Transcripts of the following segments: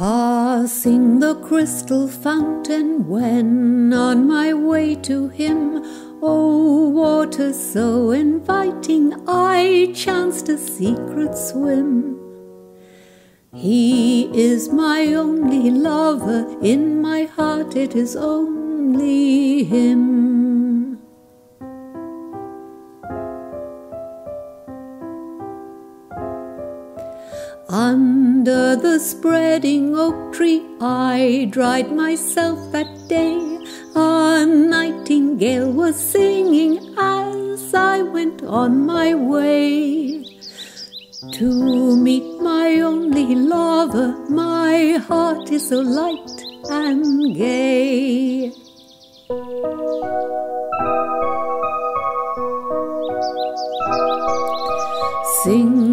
Passing the crystal fountain when on my way to him, oh, water so inviting, I chanced a secret swim. He is my only lover, in my heart it is only him. Under the spreading oak tree, I dried myself that day. A nightingale was singing as I went on my way. To meet my only lover, my heart is so light and gay. Sing,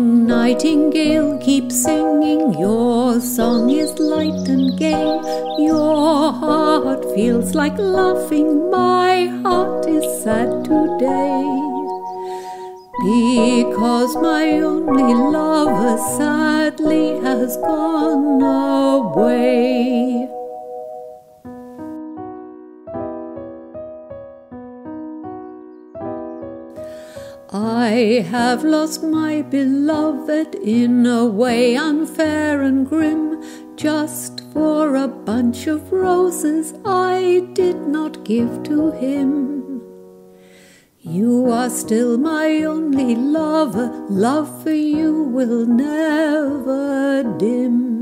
nightingale, keep singing. Your song is light and gay. Your heart feels like laughing. My heart is sad today. Because my only lover sadly has gone away. I have lost my beloved in a way unfair and grim, just for a bunch of roses I did not give to him. You are still my only lover, love for you will never dim.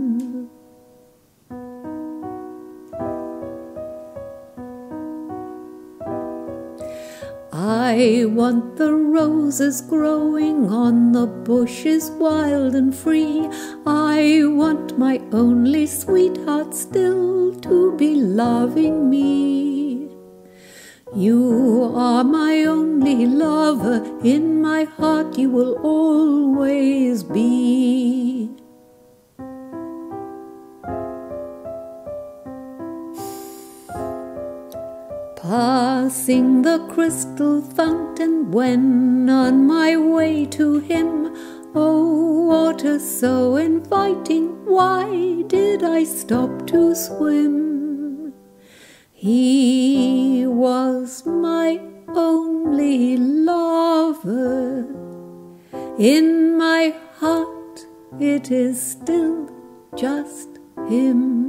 I want the roses growing on the bushes wild and free. I want my only sweetheart still to be loving me. You are my only lover, in my heart you will always be. Passing the crystal fountain when on my way to him, oh, water so inviting, why did I stop to swim? He was my only lover. In my heart, it is still just him.